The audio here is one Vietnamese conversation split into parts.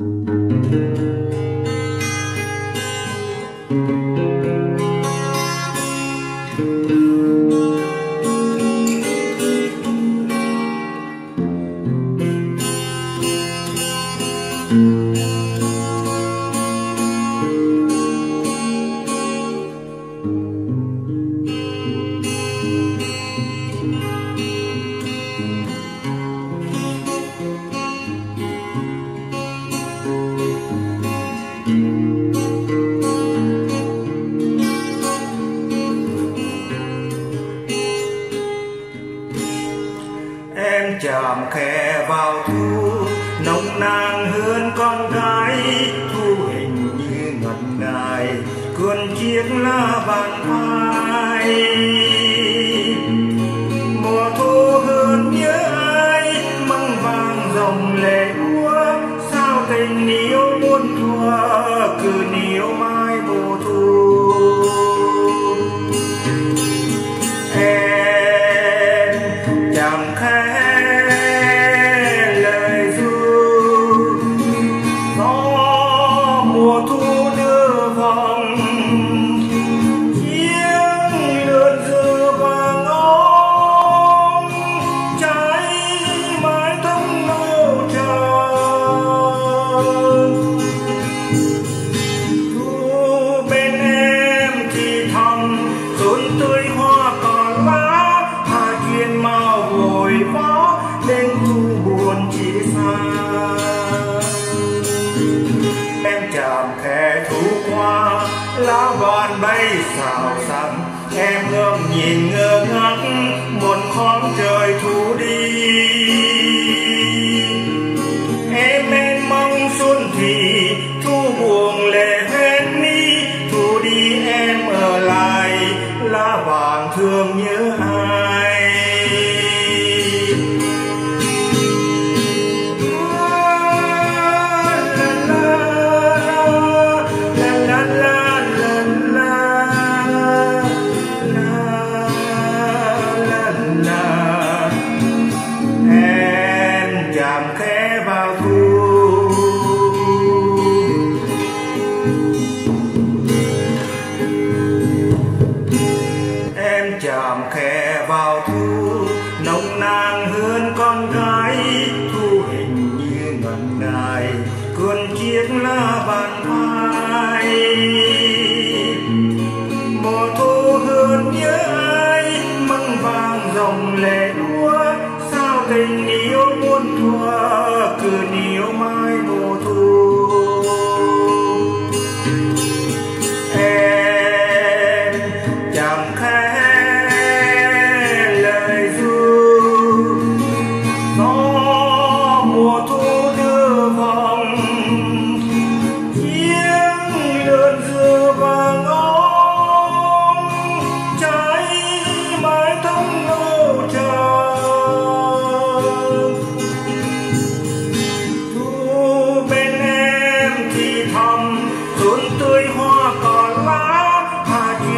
thank you nồng nàn hơn con gái, thu hình như ngần ngài cuốn chiếc lá bàn phai mùa thu hơn nhớ ai, măng vàng dòng lệ úa, sao tình yêu muôn thuở, cứ níu mai mùa thu. Em chẳng khác em khe thu qua, lá vàng bay xào xạc. Em ngước nhìn ngơ ngác, một khóm trời thu đi. Em em mong xuân thì thu buồn lệ hết mi. Thu đi em ở lại, lá vàng thương nhớ ai? Nàng hơn con gái, thu hình như ngần ngại, cuốn chiếc lá bàn phai mùa thu hơn nhớ ai, măng vàng dòng lệ đua sao tình yêu muôn thuở, cứ níu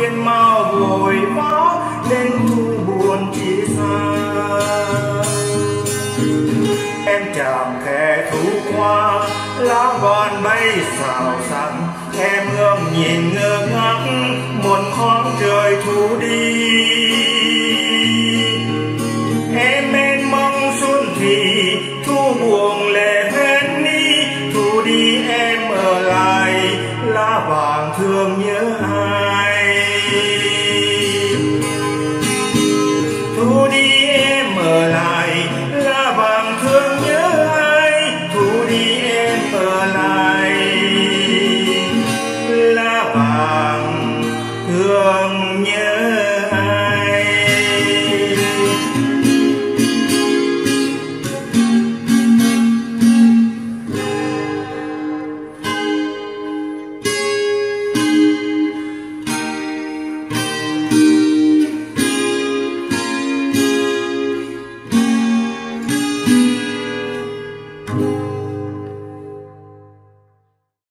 thiên ma vội võ nên thu buồn chỉ xa em chạm khẽ thu qua, lá vòn bay xào xạc. Em ngước nhìn ngơ ngác một khóm trời thu đi. Em em mong xuân thì thu buồn lệ hết đi. Thu đi em ở lại, lá vàng thương nhớ